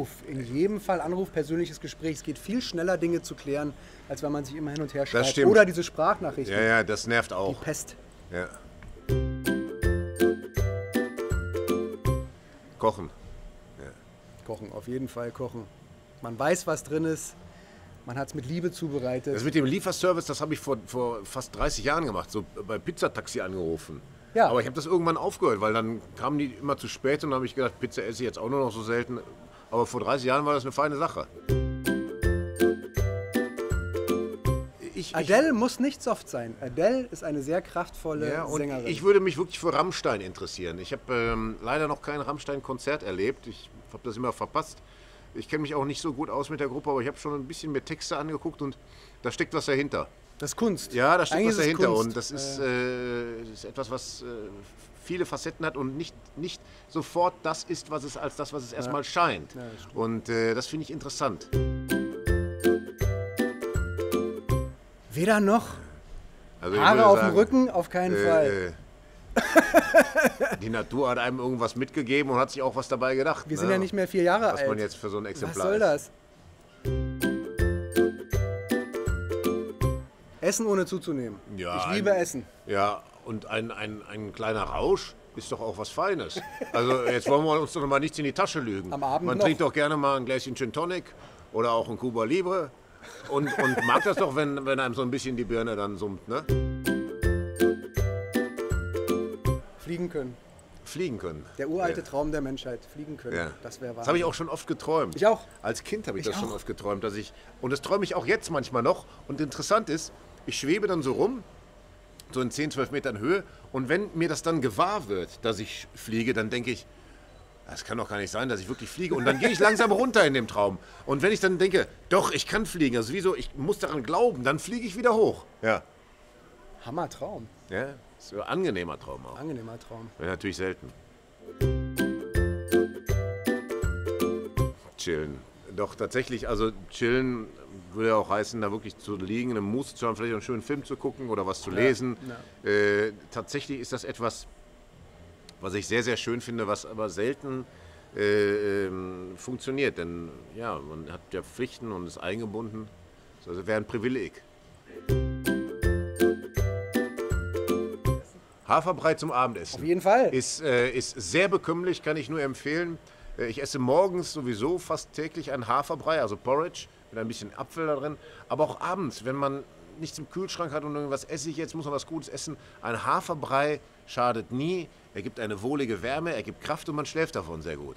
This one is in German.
Anruf, in jedem Fall Anruf, persönliches Gespräch. Es geht viel schneller, Dinge zu klären, als wenn man sich immer hin und her schreibt. Oder diese Sprachnachrichten. Ja, ja, das nervt Die auch. Pest. Ja. Kochen. Kochen, auf jeden Fall kochen. Man weiß, was drin ist. Man hat es mit Liebe zubereitet. Das mit dem Lieferservice, das habe ich vor, vor fast 30 Jahren gemacht, so bei Pizzataxi angerufen. Ja. Aber ich habe das irgendwann aufgehört, weil dann kamen die immer zu spät und dann habe ich gedacht, Pizza esse ich jetzt auch nur noch so selten. Aber vor 30 Jahren war das eine feine Sache. Ich, ich, Adele muss nicht soft sein. Adele ist eine sehr kraftvolle ja, Sängerin. ich würde mich wirklich für Rammstein interessieren. Ich habe ähm, leider noch kein Rammstein-Konzert erlebt. Ich habe das immer verpasst. Ich kenne mich auch nicht so gut aus mit der Gruppe, aber ich habe schon ein bisschen mir Texte angeguckt und da steckt was dahinter. Das ist Kunst. Ja, da steckt Eigentlich was dahinter Kunst. und das ist, äh, das ist etwas, was äh, viele Facetten hat und nicht, nicht sofort das ist, was es als das, was es erstmal scheint. Ja, das und äh, das finde ich interessant. Weder noch. Also Haare auf dem Rücken, auf keinen Fall. Äh, äh, die Natur hat einem irgendwas mitgegeben und hat sich auch was dabei gedacht. Wir sind ne? ja nicht mehr vier Jahre Was alt. man jetzt für so ein was Exemplar soll ist. das? Essen ohne zuzunehmen. Ja, ich liebe ein- Essen. Ja, und ein, ein, ein kleiner Rausch ist doch auch was Feines. Also jetzt wollen wir uns doch mal nichts in die Tasche lügen. Am Abend Man noch. trinkt doch gerne mal ein Gläschen Gin Tonic oder auch ein Cuba Libre und, und mag das doch, wenn, wenn einem so ein bisschen die Birne dann summt. Ne? Fliegen können. Fliegen können. Der uralte Ja. Traum der Menschheit. Fliegen können. Ja. Das wäre wahr. Das habe ich auch schon oft geträumt. Ich auch. Als Kind habe ich, Ich das schon auch. oft geträumt, dass ich und das träume ich auch jetzt manchmal noch. Und interessant ist, ich schwebe dann so rum, so in 10, 12 Metern Höhe. Und wenn mir das dann gewahr wird, dass ich fliege, dann denke ich, das kann doch gar nicht sein, dass ich wirklich fliege. Und dann gehe ich langsam runter in dem Traum. Und wenn ich dann denke, doch, ich kann fliegen, also wieso, ich muss daran glauben, dann fliege ich wieder hoch. Ja. Hammer Traum. Ja, ist ein angenehmer Traum auch. Angenehmer Traum. Ja, natürlich selten. Chillen. Doch tatsächlich, also chillen würde ja auch heißen, da wirklich zu liegen, eine Muße zu haben, vielleicht einen schönen Film zu gucken oder was zu lesen. Äh, tatsächlich ist das etwas, was ich sehr, sehr schön finde, was aber selten äh, ähm, funktioniert. Denn ja, man hat ja Pflichten und ist eingebunden. Also wäre ein Privileg. Haferbrei zum Abendessen. Auf jeden Fall. Ist, äh, ist sehr bekömmlich, kann ich nur empfehlen. Äh, Ich esse morgens sowieso fast täglich ein Haferbrei, also Porridge, mit ein bisschen Apfel da drin. Aber auch abends, wenn man nichts im Kühlschrank hat und irgendwas esse ich jetzt, muss man was Gutes essen. Ein Haferbrei schadet nie. Er gibt eine wohlige Wärme, er gibt Kraft und man schläft davon sehr gut.